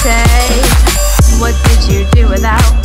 say? What did you do without